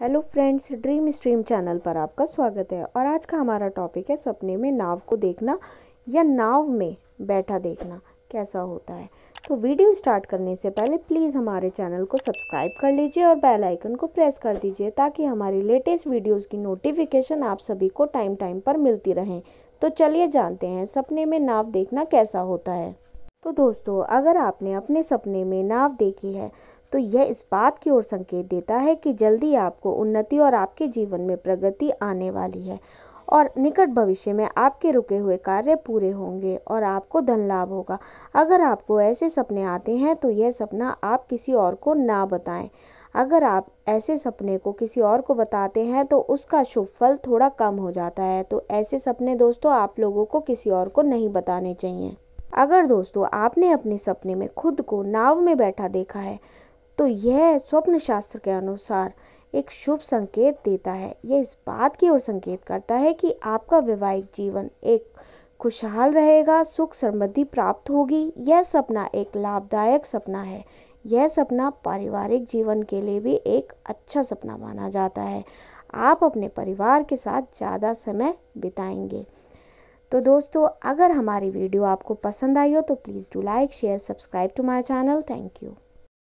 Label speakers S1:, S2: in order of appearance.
S1: Hello friends, dream stream channel पर आपका स्वागत है और आज का हमारा टॉपिक है सपने में नाव को देखना या नाव में बैठा देखना, कैसा होता है? तो वीडियो स्टार्ट करने से पहले प्लीज़ हमारे चैनल को सब्सक्राइब कर लीजिए और बेल आइकन को प्रेस कर दीजिए ताकि हमारी लेटेस्ट वीडियोस की नोटिफिकेशन आप सभी को टाइम टाइम पर मिलती रहें। तो चलिए जानते हैं सपने में नाव देखना कैसा होता है। तो दोस्तों, अगर आपने अपने सपने में नाव देखी है तो यह इस बात की ओर संकेत देता है कि जल्दी आपको उन्नति और आपके जीवन में प्रगति आने वाली है और निकट भविष्य में आपके रुके हुए कार्य पूरे होंगे और आपको धन लाभ होगा। अगर आपको ऐसे सपने आते हैं तो यह सपना आप किसी और को ना बताएँ। अगर आप ऐसे सपने को किसी और को बताते हैं तो उसका शुभ फल थोड़ा कम हो जाता है। तो ऐसे सपने दोस्तों, आप लोगों को किसी और को नहीं बताने चाहिए। अगर दोस्तों, आपने अपने सपने में खुद को नाव में बैठा देखा है तो यह स्वप्न शास्त्र के अनुसार एक शुभ संकेत देता है। यह इस बात की ओर संकेत करता है कि आपका वैवाहिक जीवन एक खुशहाल रहेगा, सुख समृद्धि प्राप्त होगी। यह सपना एक लाभदायक सपना है। यह सपना पारिवारिक जीवन के लिए भी एक अच्छा सपना माना जाता है। आप अपने परिवार के साथ ज़्यादा समय बिताएँगे। तो दोस्तों, अगर हमारी वीडियो आपको पसंद आई हो तो please do like, share, subscribe to my channel. Thank you.